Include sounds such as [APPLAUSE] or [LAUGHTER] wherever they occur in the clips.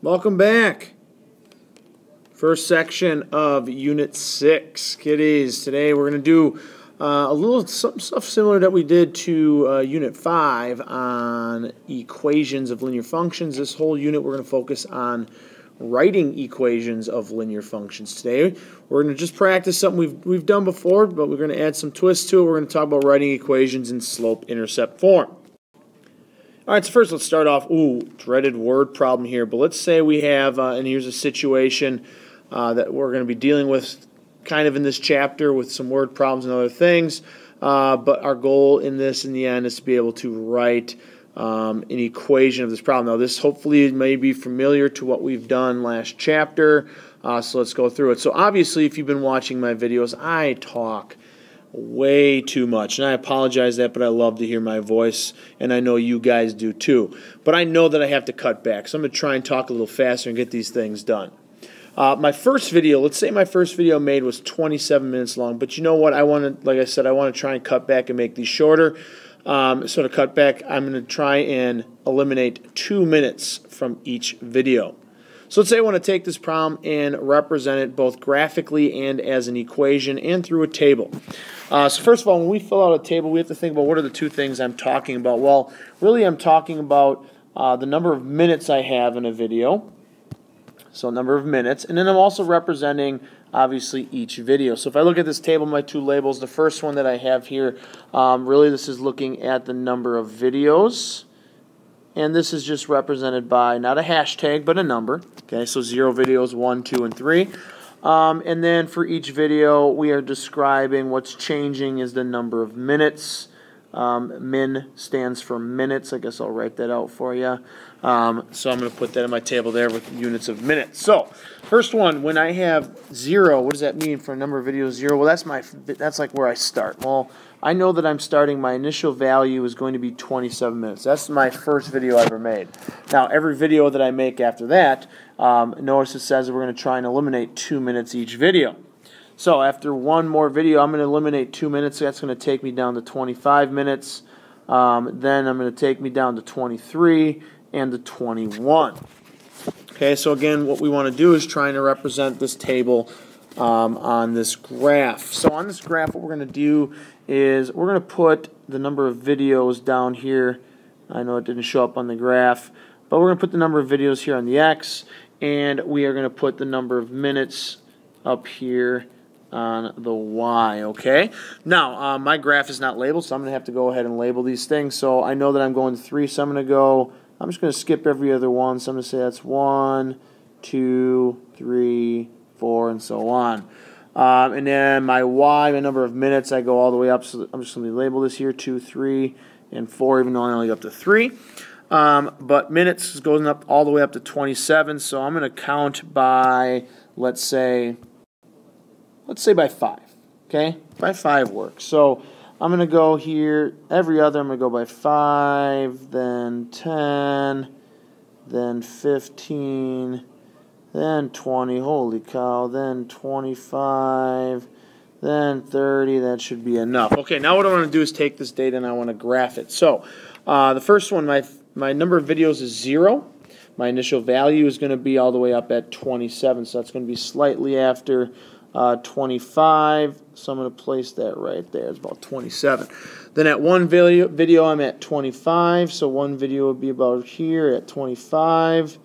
Welcome back. First section of Unit 6, kiddies. Today we're going to do uh, a little some stuff similar that we did to uh, Unit 5 on equations of linear functions. This whole unit we're going to focus on writing equations of linear functions today. We're going to just practice something we've, we've done before, but we're going to add some twists to it. We're going to talk about writing equations in slope-intercept form. All right, so first let's start off, ooh, dreaded word problem here. But let's say we have, uh, and here's a situation uh, that we're going to be dealing with kind of in this chapter with some word problems and other things. Uh, but our goal in this, in the end, is to be able to write um, an equation of this problem. Now, this hopefully may be familiar to what we've done last chapter. Uh, so let's go through it. So obviously, if you've been watching my videos, I talk way too much. And I apologize that, but I love to hear my voice, and I know you guys do too. But I know that I have to cut back, so I'm going to try and talk a little faster and get these things done. Uh, my first video, let's say my first video made was 27 minutes long, but you know what? I want to, like I said, I want to try and cut back and make these shorter. Um, so to cut back, I'm going to try and eliminate two minutes from each video. So let's say I want to take this problem and represent it both graphically and as an equation and through a table. Uh, so first of all, when we fill out a table, we have to think about what are the two things I'm talking about. Well, really I'm talking about uh, the number of minutes I have in a video, so number of minutes, and then I'm also representing obviously each video. So if I look at this table, my two labels, the first one that I have here, um, really this is looking at the number of videos and this is just represented by not a hashtag but a number. Okay so zero videos one two and three. Um, and then for each video we are describing what's changing is the number of minutes. Um, min stands for minutes. I guess I'll write that out for you um, so I'm going to put that in my table there with units of minutes. So first one when I have zero what does that mean for a number of videos? Zero well that's my that's like where I start. Well I know that I'm starting, my initial value is going to be 27 minutes. That's my first video I ever made. Now, every video that I make after that, um, notice it says we're going to try and eliminate two minutes each video. So after one more video, I'm going to eliminate two minutes. That's going to take me down to 25 minutes. Um, then I'm going to take me down to 23 and to 21. Okay, so again, what we want to do is trying to represent this table um, on this graph. So on this graph, what we're going to do is we're going to put the number of videos down here. I know it didn't show up on the graph, but we're going to put the number of videos here on the X, and we are going to put the number of minutes up here on the Y, okay? Now, uh, my graph is not labeled, so I'm going to have to go ahead and label these things. So I know that I'm going 3, so I'm going to go, I'm just going to skip every other one. So I'm going to say that's one, two, three, 4, and so on. Um, and then my Y, my number of minutes, I go all the way up. So I'm just going to label this here 2, 3, and 4, even though I only go up to 3. Um, but minutes is going up all the way up to 27. So I'm going to count by, let's say, let's say by 5. Okay? By 5 works. So I'm going to go here, every other, I'm going to go by 5, then 10, then 15, then 20, holy cow, then 25, then 30, that should be enough. Okay, now what I want to do is take this data and I want to graph it. So, uh, the first one, my, my number of videos is 0. My initial value is going to be all the way up at 27, so that's going to be slightly after uh, 25, so I'm going to place that right there. It's about 27. Then at one video, video I'm at 25, so one video would be about here at 25.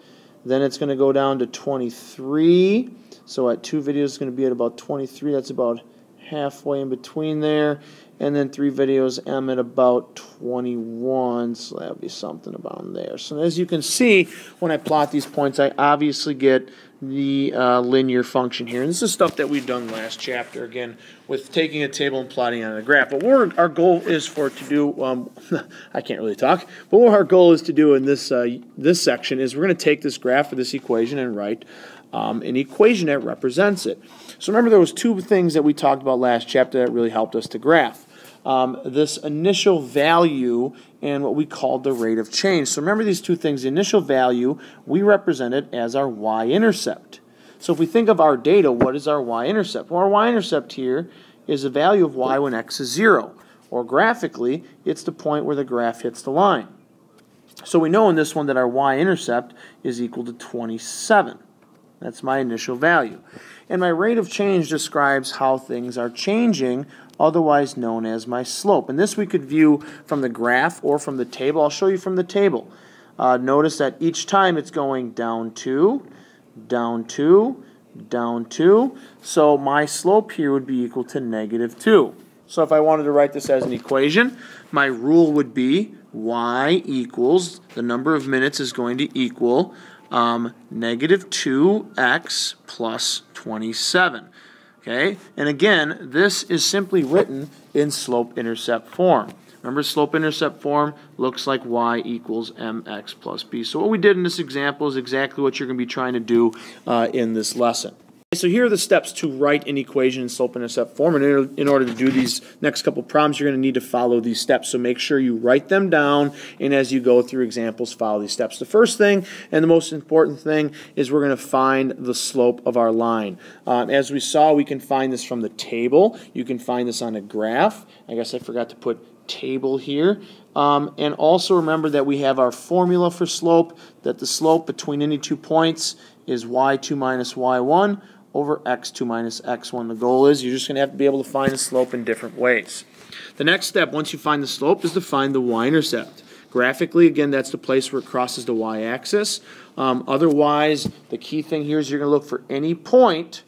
Then it's going to go down to 23. So at two videos, it's going to be at about 23. That's about halfway in between there. And then three videos, I'm at about 21. So that'll be something about there. So as you can see, when I plot these points, I obviously get the uh, linear function here. And this is stuff that we've done last chapter, again, with taking a table and plotting it on a graph. But what our goal is for to do, um, [LAUGHS] I can't really talk, but what our goal is to do in this, uh, this section is we're going to take this graph of this equation and write um, an equation that represents it. So remember there was two things that we talked about last chapter that really helped us to graph. Um, this initial value and what we called the rate of change. So remember these two things. The initial value, we represent it as our y-intercept. So if we think of our data, what is our y-intercept? Well, our y-intercept here is the value of y when x is 0. Or graphically, it's the point where the graph hits the line. So we know in this one that our y-intercept is equal to 27. That's my initial value. And my rate of change describes how things are changing, otherwise known as my slope. And this we could view from the graph or from the table. I'll show you from the table. Uh, notice that each time it's going down 2, down 2, down 2. So my slope here would be equal to negative 2. So if I wanted to write this as an equation, my rule would be y equals, the number of minutes is going to equal um, negative 2x plus 27. Okay, and again, this is simply written in slope-intercept form. Remember, slope-intercept form looks like y equals mx plus b. So what we did in this example is exactly what you're going to be trying to do uh, in this lesson. So here are the steps to write an equation in slope-intercept form. And in order to do these next couple problems, you're going to need to follow these steps. So make sure you write them down, and as you go through examples, follow these steps. The first thing, and the most important thing, is we're going to find the slope of our line. Um, as we saw, we can find this from the table. You can find this on a graph. I guess I forgot to put table here. Um, and also remember that we have our formula for slope, that the slope between any two points is y2 minus y1 over x2 minus x1. The goal is you're just going to have to be able to find the slope in different ways. The next step, once you find the slope, is to find the y-intercept. Graphically, again, that's the place where it crosses the y-axis. Um, otherwise, the key thing here is you're going to look for any point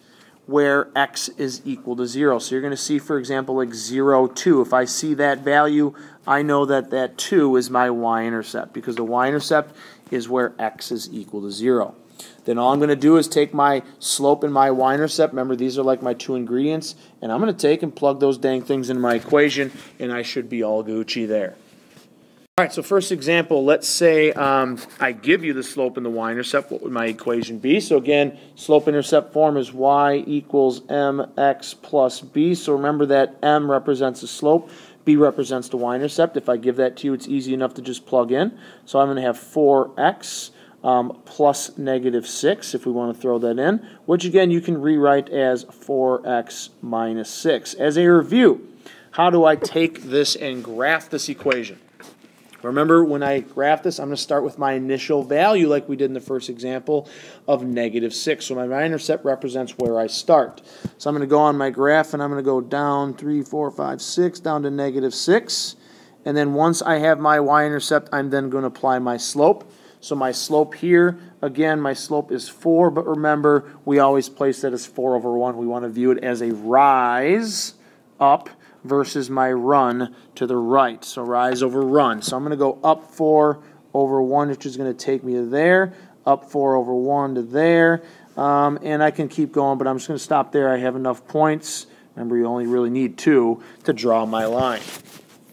where x is equal to 0. So you're going to see, for example, like 0, 2. If I see that value, I know that that 2 is my y-intercept because the y-intercept is where x is equal to 0. Then all I'm going to do is take my slope and my y-intercept. Remember, these are like my two ingredients. And I'm going to take and plug those dang things into my equation, and I should be all Gucci there. All right, so first example, let's say um, I give you the slope and the y-intercept. What would my equation be? So again, slope-intercept form is y equals mx plus b. So remember that m represents the slope, b represents the y-intercept. If I give that to you, it's easy enough to just plug in. So I'm going to have 4x um, plus negative 6, if we want to throw that in, which again you can rewrite as 4x minus 6. As a review, how do I take this and graph this equation? Remember, when I graph this, I'm going to start with my initial value, like we did in the first example, of negative 6. So my y-intercept represents where I start. So I'm going to go on my graph, and I'm going to go down 3, 4, 5, 6, down to negative 6. And then once I have my y-intercept, I'm then going to apply my slope. So my slope here, again, my slope is 4, but remember, we always place that as 4 over 1. We want to view it as a rise up versus my run to the right. So rise over run. So I'm going to go up 4 over 1, which is going to take me to there, up 4 over 1 to there, um, and I can keep going, but I'm just going to stop there. I have enough points. Remember, you only really need two to draw my line.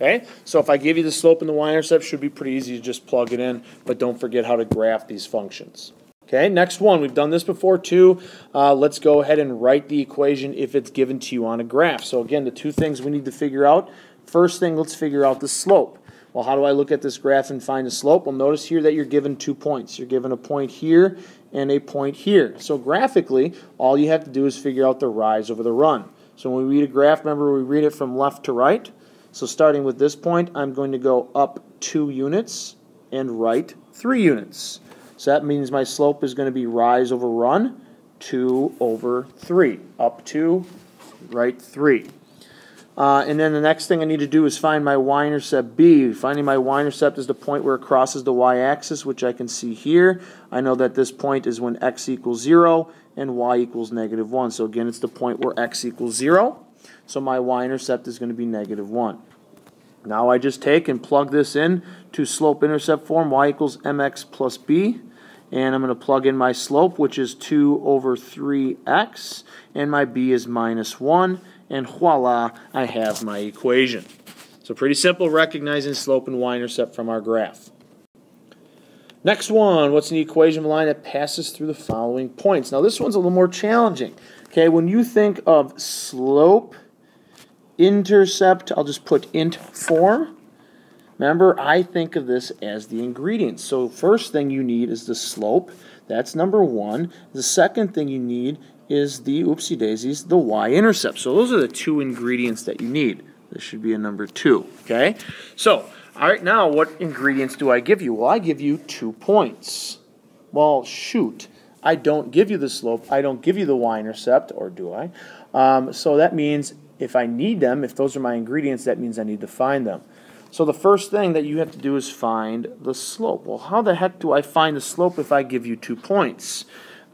Okay, so if I give you the slope and the y-intercept, should be pretty easy to just plug it in, but don't forget how to graph these functions. Okay, next one, we've done this before too. Uh, let's go ahead and write the equation if it's given to you on a graph. So again, the two things we need to figure out. First thing, let's figure out the slope. Well, how do I look at this graph and find the slope? Well, notice here that you're given two points. You're given a point here and a point here. So graphically, all you have to do is figure out the rise over the run. So when we read a graph, remember we read it from left to right. So starting with this point, I'm going to go up 2 units and right 3 units. So that means my slope is going to be rise over run, 2 over 3. Up 2, right 3. Uh, and then the next thing I need to do is find my y-intercept b. Finding my y-intercept is the point where it crosses the y-axis, which I can see here. I know that this point is when x equals 0 and y equals negative 1. So again, it's the point where x equals 0. So my y-intercept is going to be negative 1. Now I just take and plug this in to slope-intercept form, y equals mx plus b. And I'm going to plug in my slope, which is 2 over 3x, and my b is minus 1. And voila, I have my equation. So pretty simple recognizing slope and y-intercept from our graph. Next one, what's an equation of a line that passes through the following points? Now this one's a little more challenging. Okay, when you think of slope intercept, I'll just put int form. Remember, I think of this as the ingredients. So first thing you need is the slope. That's number one. The second thing you need is the, oopsie daisies, the y-intercept. So those are the two ingredients that you need. This should be a number two, okay? So All right, now what ingredients do I give you? Well, I give you two points. Well, shoot, I don't give you the slope. I don't give you the y-intercept, or do I? Um, so that means if I need them, if those are my ingredients, that means I need to find them. So the first thing that you have to do is find the slope. Well, how the heck do I find the slope if I give you two points?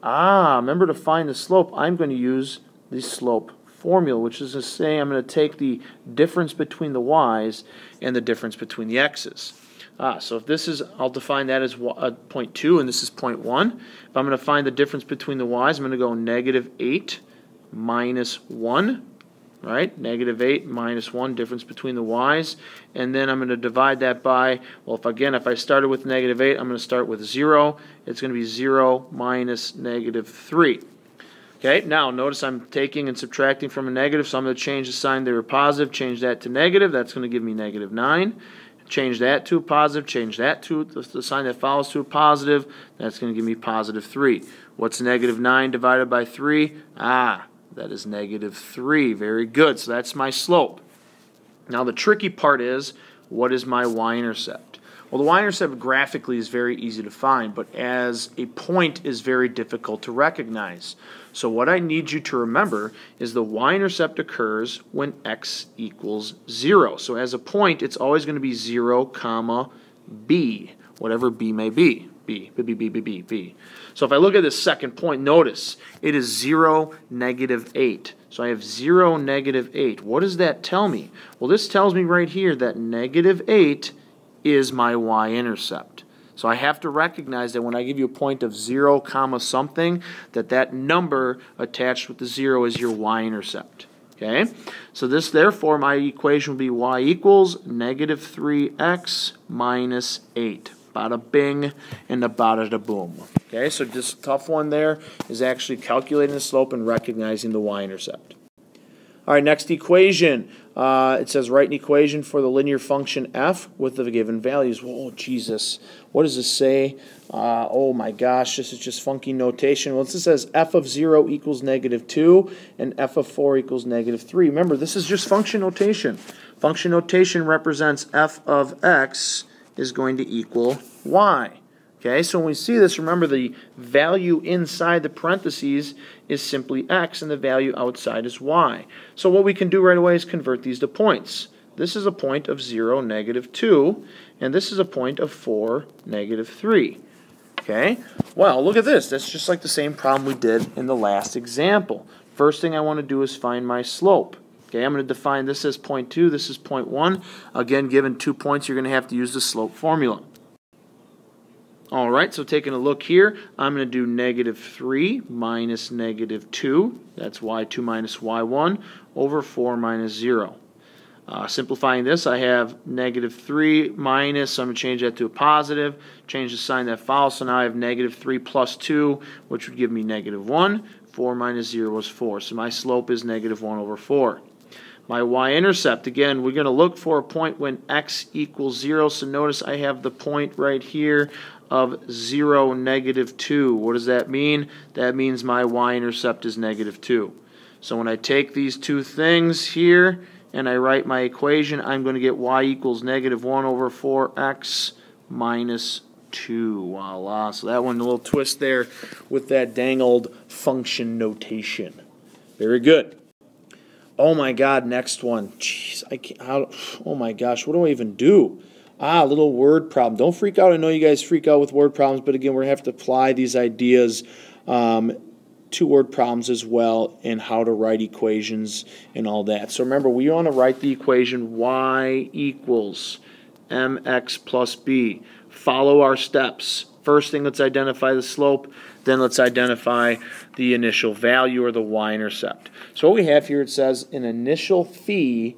Ah, remember to find the slope, I'm going to use the slope formula, which is to say I'm going to take the difference between the y's and the difference between the x's. Ah, so if this is, I'll define that as uh, point 2 and this is point 0.1. If I'm going to find the difference between the y's, I'm going to go negative 8 minus 1 right? Negative 8 minus 1, difference between the y's. And then I'm going to divide that by, well, if again, if I started with negative 8, I'm going to start with 0. It's going to be 0 minus negative 3. Okay, now notice I'm taking and subtracting from a negative, so I'm going to change the sign there positive, change that to negative. That's going to give me negative 9. Change that to a positive, change that to the sign that follows to a positive. That's going to give me positive 3. What's negative 9 divided by 3? Ah, that is negative 3. Very good. So that's my slope. Now the tricky part is, what is my y-intercept? Well, the y-intercept graphically is very easy to find, but as a point is very difficult to recognize. So what I need you to remember is the y-intercept occurs when x equals 0. So as a point, it's always going to be 0, comma, b, whatever b may be. B, B, B, B, B, B, B. So if I look at this second point, notice it is 0, negative 8. So I have 0, negative 8. What does that tell me? Well, this tells me right here that negative 8 is my y-intercept. So I have to recognize that when I give you a point of 0, comma something, that that number attached with the 0 is your y-intercept. Okay, so this therefore my equation will be y equals negative 3x minus 8 bada bing and a bada da boom. Okay, so just tough one there is actually calculating the slope and recognizing the y-intercept. All right, next equation. Uh, it says write an equation for the linear function f with the given values. Oh, Jesus. What does this say? Uh, oh, my gosh. This is just funky notation. Well, this says f of 0 equals negative 2 and f of 4 equals negative 3. Remember, this is just function notation. Function notation represents f of x is going to equal y. Okay, so when we see this, remember the value inside the parentheses is simply x and the value outside is y. So what we can do right away is convert these to points. This is a point of 0, negative 2, and this is a point of 4, negative 3. Okay, well, look at this. That's just like the same problem we did in the last example. First thing I want to do is find my slope. Okay, I'm going to define this as 0.2, this is 0.1. Again, given two points, you're going to have to use the slope formula. All right, so taking a look here, I'm going to do negative 3 minus negative 2. That's y2 minus y1 over 4 minus 0. Uh, simplifying this, I have negative 3 minus, so I'm going to change that to a positive, change the sign that follows, so now I have negative 3 plus 2, which would give me negative 1. 4 minus 0 was 4, so my slope is negative 1 over 4 my y-intercept. Again, we're going to look for a point when x equals 0. So notice I have the point right here of 0, negative 2. What does that mean? That means my y-intercept is negative 2. So when I take these two things here and I write my equation, I'm going to get y equals negative 1 over 4x minus 2. Voila. So that one, a little twist there with that dangled function notation. Very good. Oh my God, next one. Jeez, I can't. How, oh my gosh, what do I even do? Ah, little word problem. Don't freak out. I know you guys freak out with word problems, but again, we're going to have to apply these ideas um, to word problems as well and how to write equations and all that. So remember, we want to write the equation y equals mx plus b. Follow our steps. First thing, let's identify the slope. Then let's identify the initial value or the y-intercept. So what we have here, it says an initial fee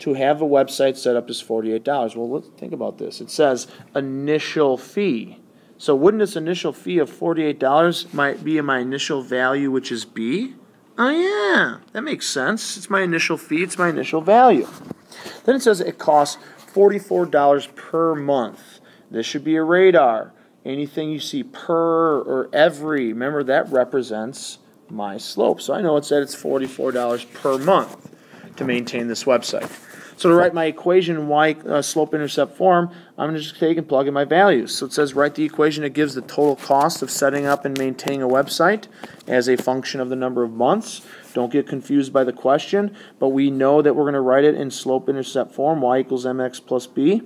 to have a website set up is $48. Well, let's think about this. It says initial fee. So wouldn't this initial fee of $48 might be my initial value, which is B? Oh yeah, that makes sense. It's my initial fee, it's my initial value. Then it says it costs $44 per month. This should be a radar anything you see per or every, remember that represents my slope. So I know it said it's $44 per month to maintain this website. So to write my equation in y uh, slope-intercept form, I'm going to just take and plug in my values. So it says write the equation that gives the total cost of setting up and maintaining a website as a function of the number of months. Don't get confused by the question, but we know that we're going to write it in slope-intercept form, y equals mx plus b.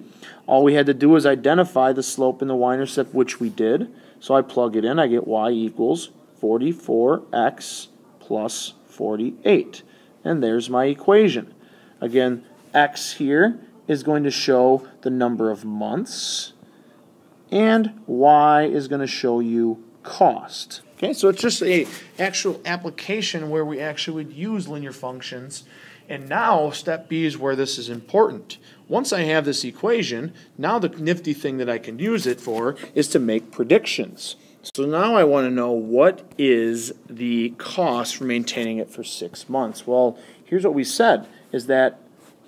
All we had to do is identify the slope in the y-intercept, which we did. So I plug it in, I get y equals 44x plus 48. And there's my equation. Again, x here is going to show the number of months, and y is going to show you cost. Okay, so it's just a actual application where we actually would use linear functions. And now step B is where this is important. Once I have this equation, now the nifty thing that I can use it for is to make predictions. So now I want to know what is the cost for maintaining it for six months. Well, here's what we said, is that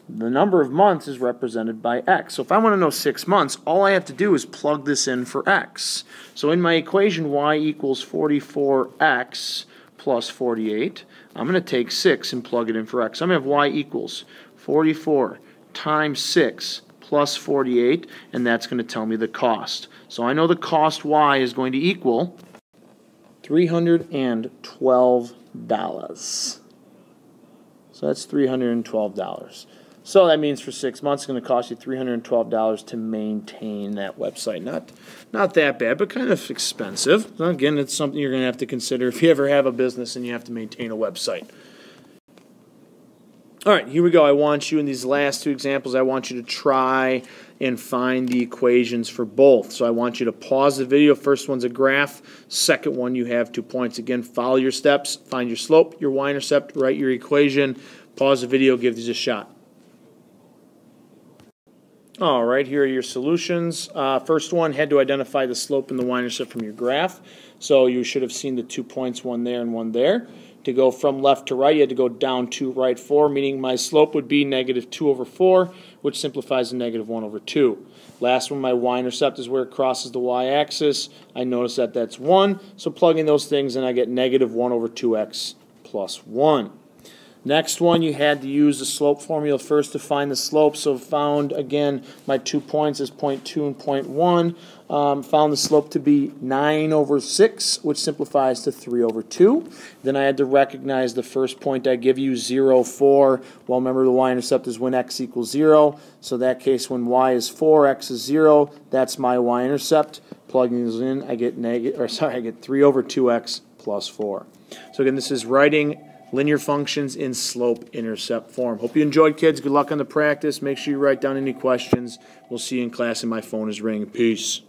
the number of months is represented by x. So if I want to know six months, all I have to do is plug this in for x. So in my equation, y equals 44x plus 48. I'm going to take 6 and plug it in for x. I'm going to have y equals 44 times 6 plus 48, and that's going to tell me the cost. So I know the cost y is going to equal $312. So that's $312. So that means for six months, it's going to cost you $312 to maintain that website. Not, not that bad, but kind of expensive. Again, it's something you're going to have to consider if you ever have a business and you have to maintain a website. All right, here we go. I want you in these last two examples, I want you to try and find the equations for both. So I want you to pause the video. First one's a graph. Second one, you have two points. Again, follow your steps, find your slope, your y-intercept, write your equation. Pause the video, give these a shot. All right, here are your solutions. Uh, first one, had to identify the slope and the y-intercept from your graph. So you should have seen the two points, one there and one there. To go from left to right, you had to go down 2, right 4, meaning my slope would be negative 2 over 4, which simplifies to negative 1 over 2. Last one, my y-intercept is where it crosses the y-axis. I notice that that's 1, so plugging those things in, I get negative 1 over 2x plus 1. Next one, you had to use the slope formula first to find the slope. So found, again, my two points is point 2 and point 1. Um, found the slope to be 9 over 6, which simplifies to 3 over 2. Then I had to recognize the first point I give you, 0, 4. Well, remember the y-intercept is when x equals 0. So that case, when y is 4, x is 0, that's my y-intercept. Plugging these in, I get negative, or sorry, I get 3 over 2x plus 4. So again, this is writing linear functions in slope-intercept form. Hope you enjoyed, kids. Good luck on the practice. Make sure you write down any questions. We'll see you in class, and my phone is ringing. Peace.